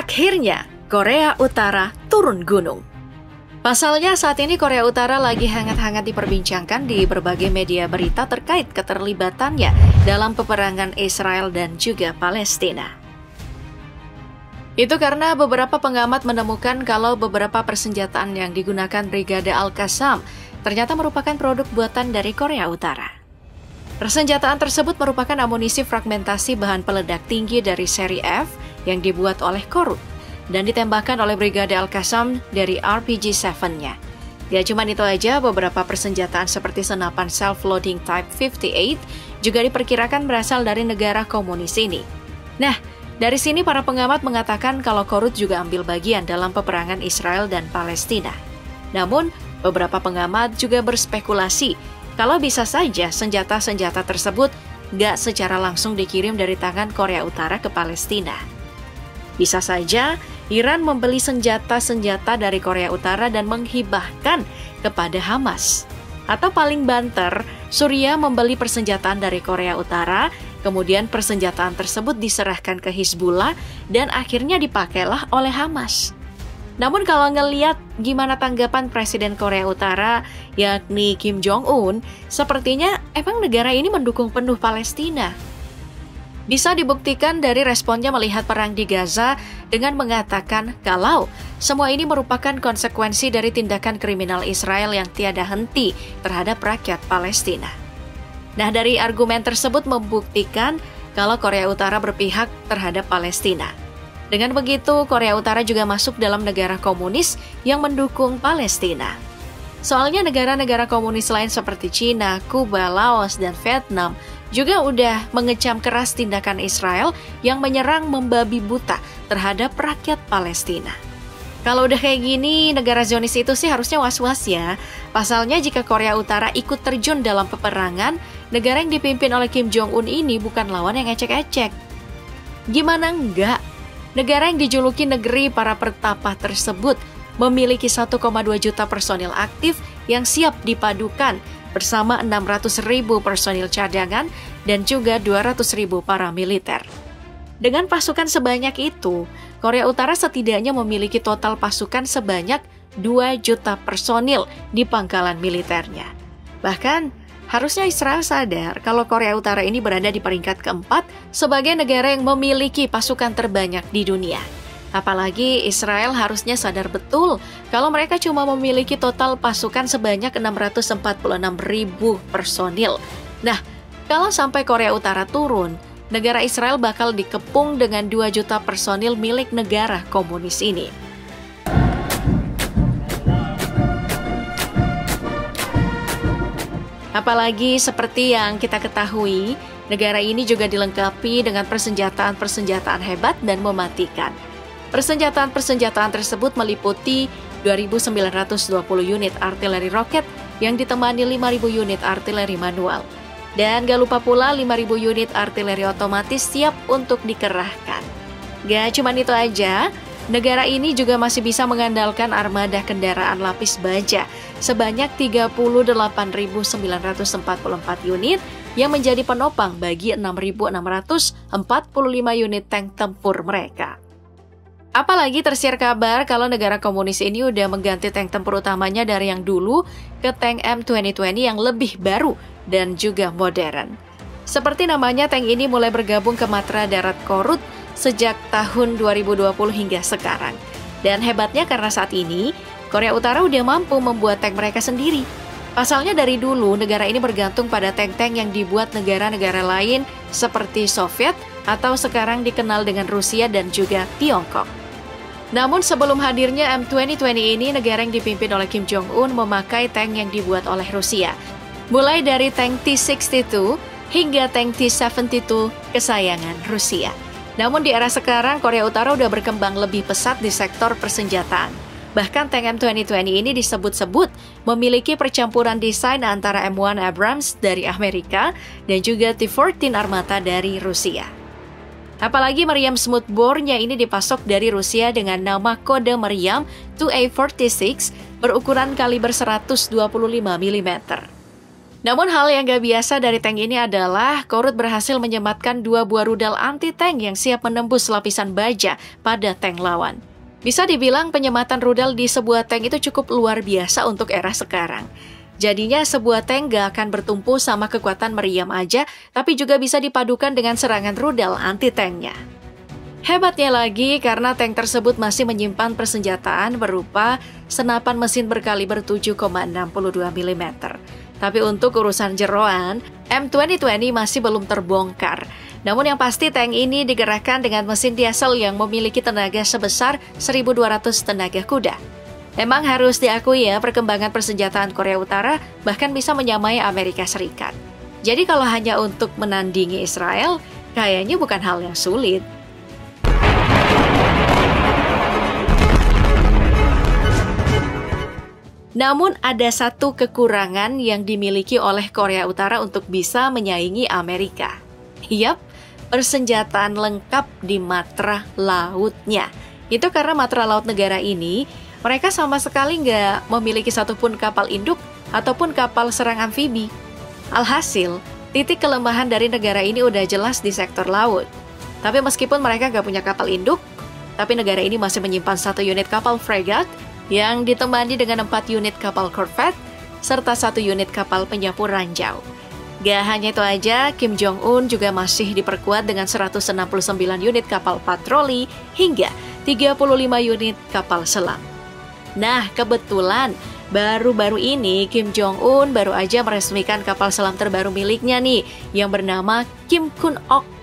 Akhirnya, Korea Utara turun gunung. Pasalnya saat ini Korea Utara lagi hangat-hangat diperbincangkan di berbagai media berita terkait keterlibatannya dalam peperangan Israel dan juga Palestina. Itu karena beberapa pengamat menemukan kalau beberapa persenjataan yang digunakan Brigade Al-Qassam ternyata merupakan produk buatan dari Korea Utara. Persenjataan tersebut merupakan amunisi fragmentasi bahan peledak tinggi dari seri F yang dibuat oleh Korut dan ditembakkan oleh Brigade Al-Qassam dari RPG-7-nya. Ya cuma itu aja, beberapa persenjataan seperti senapan self-loading Type 58 juga diperkirakan berasal dari negara komunis ini. Nah, dari sini para pengamat mengatakan kalau Korut juga ambil bagian dalam peperangan Israel dan Palestina. Namun, beberapa pengamat juga berspekulasi kalau bisa saja senjata-senjata tersebut gak secara langsung dikirim dari tangan Korea Utara ke Palestina. Bisa saja Iran membeli senjata-senjata dari Korea Utara dan menghibahkan kepada Hamas. Atau paling banter, Suriah membeli persenjataan dari Korea Utara, kemudian persenjataan tersebut diserahkan ke Hizbullah dan akhirnya dipakailah oleh Hamas. Namun kalau ngeliat gimana tanggapan Presiden Korea Utara yakni Kim Jong-un, sepertinya emang negara ini mendukung penuh Palestina. Bisa dibuktikan dari responnya melihat perang di Gaza dengan mengatakan kalau semua ini merupakan konsekuensi dari tindakan kriminal Israel yang tiada henti terhadap rakyat Palestina. Nah, dari argumen tersebut membuktikan kalau Korea Utara berpihak terhadap Palestina. Dengan begitu, Korea Utara juga masuk dalam negara komunis yang mendukung Palestina. Soalnya negara-negara komunis lain seperti Cina, Kuba, Laos, dan Vietnam juga udah mengecam keras tindakan Israel yang menyerang membabi buta terhadap rakyat Palestina. Kalau udah kayak gini, negara Zionis itu sih harusnya was-was ya. Pasalnya jika Korea Utara ikut terjun dalam peperangan, negara yang dipimpin oleh Kim Jong-un ini bukan lawan yang ecek-ecek. Gimana enggak? Negara yang dijuluki negeri para pertapa tersebut memiliki 1,2 juta personil aktif yang siap dipadukan bersama 600 ribu personil cadangan dan juga 200 ribu para militer. Dengan pasukan sebanyak itu, Korea Utara setidaknya memiliki total pasukan sebanyak 2 juta personil di pangkalan militernya. Bahkan, harusnya Israel sadar kalau Korea Utara ini berada di peringkat keempat sebagai negara yang memiliki pasukan terbanyak di dunia. Apalagi Israel harusnya sadar betul kalau mereka cuma memiliki total pasukan sebanyak 646 ribu personil. Nah, kalau sampai Korea Utara turun, negara Israel bakal dikepung dengan 2 juta personil milik negara komunis ini. Apalagi seperti yang kita ketahui, negara ini juga dilengkapi dengan persenjataan-persenjataan hebat dan mematikan. Persenjataan-persenjataan tersebut meliputi 2.920 unit artileri roket yang ditemani 5.000 unit artileri manual. Dan gak lupa pula 5.000 unit artileri otomatis siap untuk dikerahkan. Gak cuma itu aja, negara ini juga masih bisa mengandalkan armada kendaraan lapis baja sebanyak 38.944 unit yang menjadi penopang bagi 6.645 unit tank tempur mereka. Apalagi tersiar kabar kalau negara komunis ini udah mengganti tank tempur utamanya dari yang dulu ke tank M2020 yang lebih baru dan juga modern. Seperti namanya, tank ini mulai bergabung ke Matra Darat Korut sejak tahun 2020 hingga sekarang. Dan hebatnya karena saat ini, Korea Utara udah mampu membuat tank mereka sendiri. Pasalnya dari dulu, negara ini bergantung pada tank-tank yang dibuat negara-negara lain seperti Soviet atau sekarang dikenal dengan Rusia dan juga Tiongkok. Namun sebelum hadirnya M2020 ini, negara yang dipimpin oleh Kim Jong-un memakai tank yang dibuat oleh Rusia. Mulai dari tank T-62 hingga tank T-72 kesayangan Rusia. Namun di era sekarang, Korea Utara udah berkembang lebih pesat di sektor persenjataan. Bahkan tank M2020 ini disebut-sebut memiliki percampuran desain antara M1 Abrams dari Amerika dan juga T-14 Armata dari Rusia. Apalagi meriam smoothbore-nya ini dipasok dari Rusia dengan nama kode meriam 2A46 berukuran kaliber 125 mm. Namun hal yang gak biasa dari tank ini adalah Korut berhasil menyematkan dua buah rudal anti-tank yang siap menembus lapisan baja pada tank lawan. Bisa dibilang penyematan rudal di sebuah tank itu cukup luar biasa untuk era sekarang. Jadinya sebuah tank gak akan bertumpu sama kekuatan meriam aja, tapi juga bisa dipadukan dengan serangan rudal anti-tanknya. Hebatnya lagi karena tank tersebut masih menyimpan persenjataan berupa senapan mesin berkaliber 7,62 mm. Tapi untuk urusan jeroan, M2020 masih belum terbongkar. Namun yang pasti tank ini digerakkan dengan mesin diesel yang memiliki tenaga sebesar 1200 tenaga kuda. Memang harus diakui ya perkembangan persenjataan Korea Utara bahkan bisa menyamai Amerika Serikat. Jadi kalau hanya untuk menandingi Israel, kayaknya bukan hal yang sulit. Namun ada satu kekurangan yang dimiliki oleh Korea Utara untuk bisa menyaingi Amerika. Yap, persenjataan lengkap di matra lautnya. Itu karena matra laut negara ini, mereka sama sekali nggak memiliki satupun kapal induk ataupun kapal serang amfibi. Alhasil, titik kelemahan dari negara ini udah jelas di sektor laut. Tapi meskipun mereka nggak punya kapal induk, tapi negara ini masih menyimpan satu unit kapal fregat yang ditemani dengan empat unit kapal corvette serta satu unit kapal penyapu ranjau. Gak hanya itu aja, Kim Jong-un juga masih diperkuat dengan 169 unit kapal patroli hingga 35 unit kapal selam. Nah, kebetulan baru-baru ini Kim Jong-un baru aja meresmikan kapal selam terbaru miliknya nih yang bernama Kim Kun Ok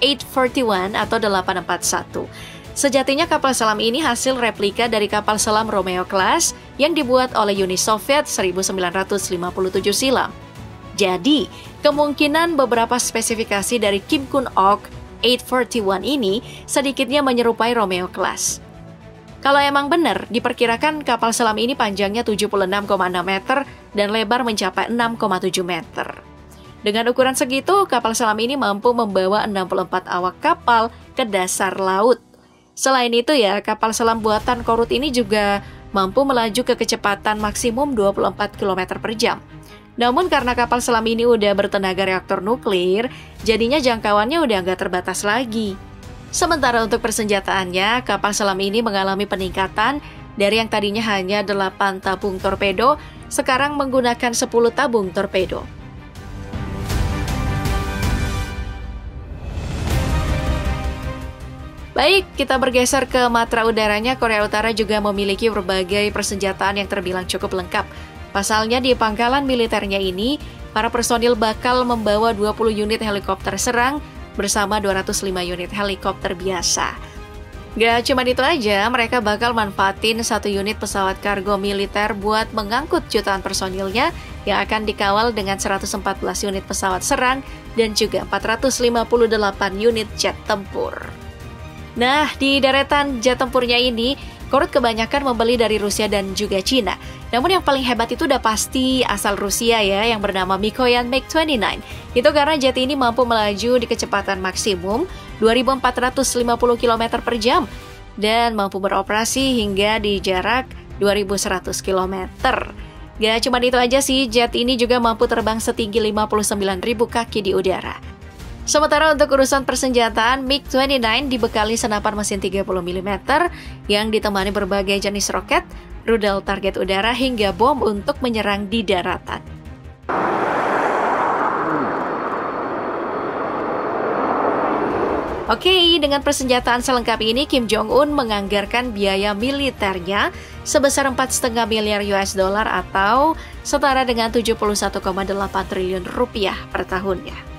841 atau 841. Sejatinya kapal selam ini hasil replika dari kapal selam Romeo Class yang dibuat oleh Uni Soviet 1957 silam. Jadi, kemungkinan beberapa spesifikasi dari Kim Kun Ok 841 ini sedikitnya menyerupai Romeo Class. Kalau emang benar, diperkirakan kapal selam ini panjangnya 76,6 meter dan lebar mencapai 6,7 meter. Dengan ukuran segitu, kapal selam ini mampu membawa 64 awak kapal ke dasar laut. Selain itu ya, kapal selam buatan Korut ini juga mampu melaju ke kecepatan maksimum 24 km per jam. Namun karena kapal selam ini udah bertenaga reaktor nuklir, jadinya jangkauannya udah nggak terbatas lagi. Sementara untuk persenjataannya, kapal selam ini mengalami peningkatan dari yang tadinya hanya 8 tabung torpedo, sekarang menggunakan 10 tabung torpedo. Baik, kita bergeser ke matra udaranya. Korea Utara juga memiliki berbagai persenjataan yang terbilang cukup lengkap. Pasalnya di pangkalan militernya ini, para personil bakal membawa 20 unit helikopter serang bersama 205 unit helikopter biasa. Gak cuma itu aja, mereka bakal manfaatin satu unit pesawat kargo militer buat mengangkut jutaan personilnya yang akan dikawal dengan 114 unit pesawat serang dan juga 458 unit jet tempur. Nah, di deretan jet tempurnya ini, Korut kebanyakan membeli dari Rusia dan juga Cina. Namun yang paling hebat itu udah pasti asal Rusia ya, yang bernama Mikoyan MiG-29. Itu karena jet ini mampu melaju di kecepatan maksimum 2450 km per jam dan mampu beroperasi hingga di jarak 2100 km. Gak cuma itu aja sih, jet ini juga mampu terbang setinggi 59.000 kaki di udara. Sementara untuk urusan persenjataan, MiG-29 dibekali senapan mesin 30 mm yang ditemani berbagai jenis roket, rudal target udara hingga bom untuk menyerang di daratan. Oke, dengan persenjataan selengkap ini Kim Jong Un menganggarkan biaya militernya sebesar 4,5 miliar US dollar atau setara dengan 71,8 triliun rupiah per tahunnya.